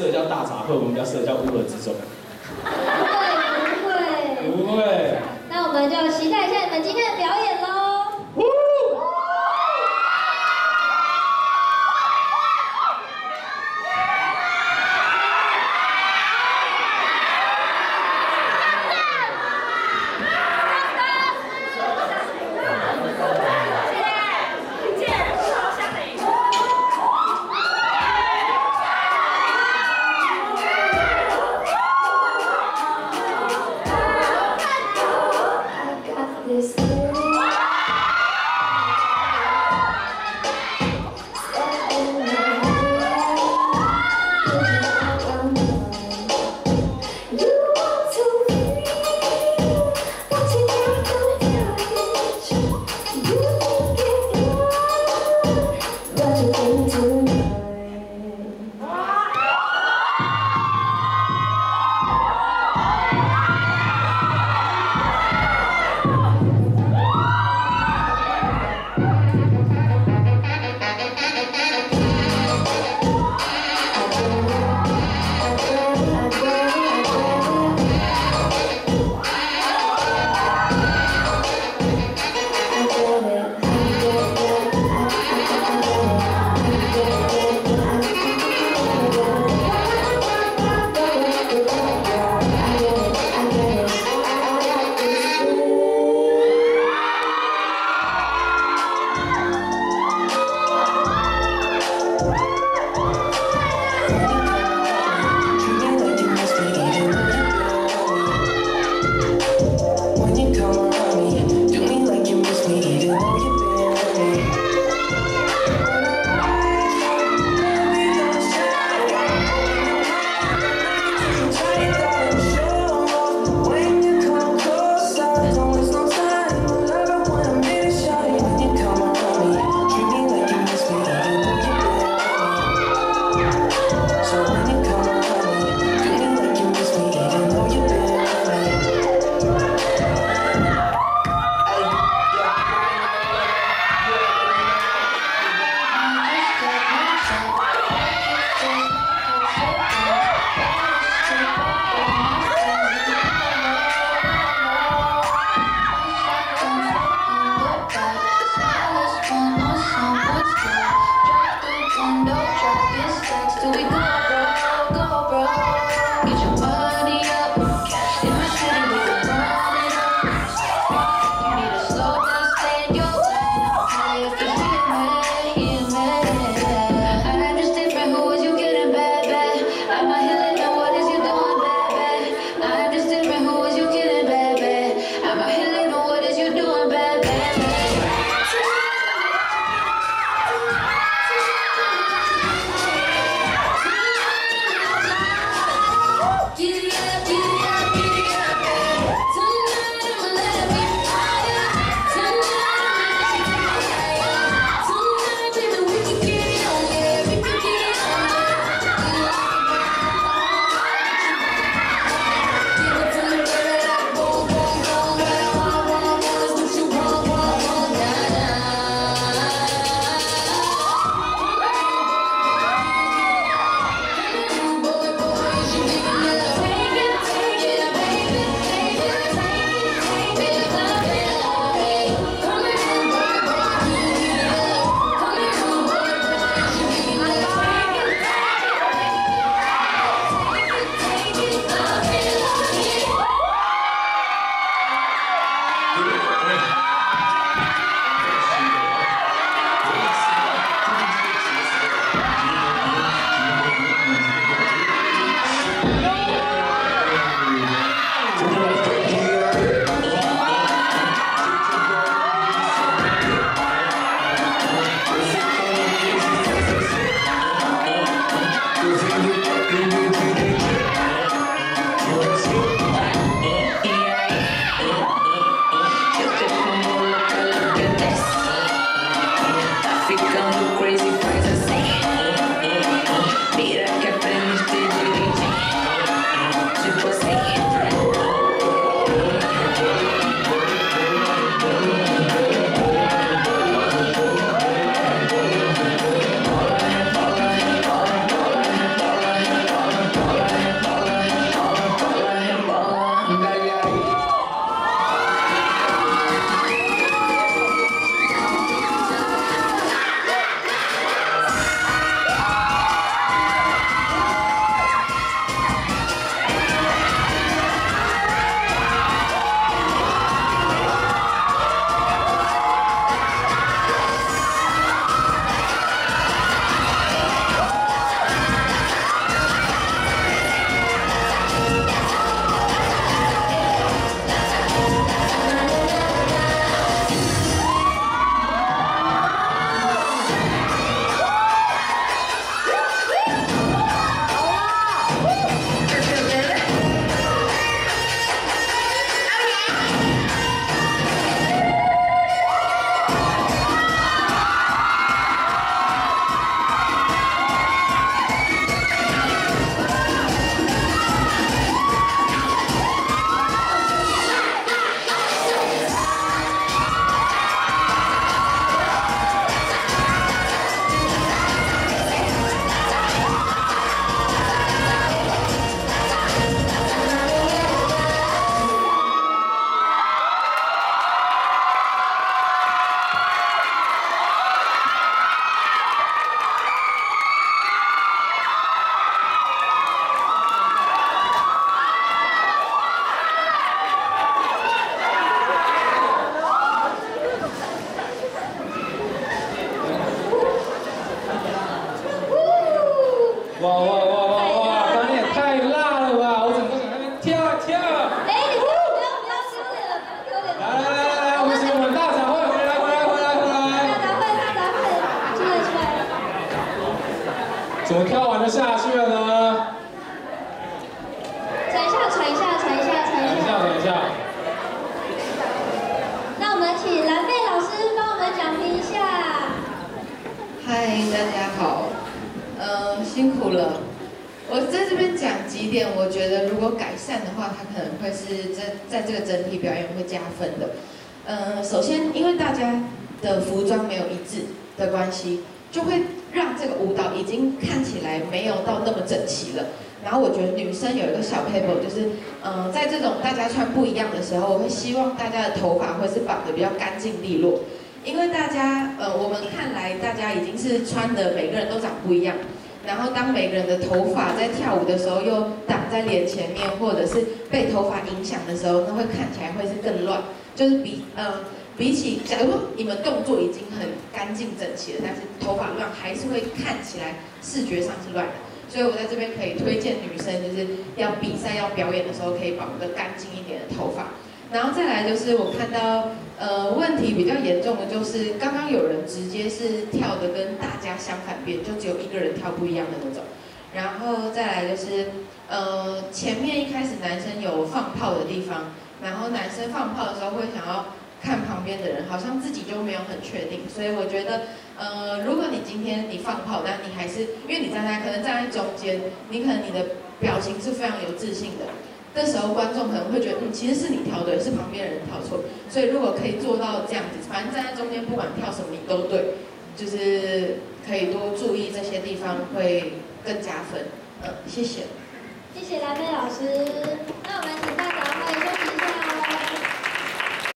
会，我们比较适合叫乌合之众。不会不会。不会。那我们就期待一下你们今天的表演大家好，呃，辛苦了。我在这边讲几点，我觉得如果改善的话，它可能会是在在这个整体表演会加分的。呃，首先，因为大家的服装没有一致的关系，就会让这个舞蹈已经看起来没有到那么整齐了。然后我觉得女生有一个小 paper，就是，呃，在这种大家穿不一样的时候，我会希望大家的头发会是绑得比较干净利落，因为大家，呃，我们看来大家已经是穿的每个人都长不一样，然后当每个人的头发在跳舞的时候又挡在脸前面，或者是被头发影响的时候，那会看起来会是更乱，就是比，呃，比起，假如你们动作已经很干净整齐了，但是头发乱，还是会看起来视觉上是乱的。所以我在这边可以推荐女生，就是要比赛要表演的时候，可以绑个干净一点的头发。然后再来就是我看到，呃，问题比较严重的就是刚刚有人直接是跳的跟大家相反边，就只有一个人跳不一样的那种。然后再来就是，呃，前面一开始男生有放炮的地方，然后男生放炮的时候会想要看旁边的人，好像自己就没有很确定，所以我觉得。呃，如果你今天你放炮，但你还是因为你站在可能站在中间，你可能你的表情是非常有自信的，那时候观众可能会觉得，嗯，其实是你跳对，是旁边的人跳错。所以如果可以做到这样子，反正站在中间，不管跳什么你都对，就是可以多注意这些地方，会更加分。嗯，谢谢，谢谢蓝妹老师。那我们请大家欢迎休息一下。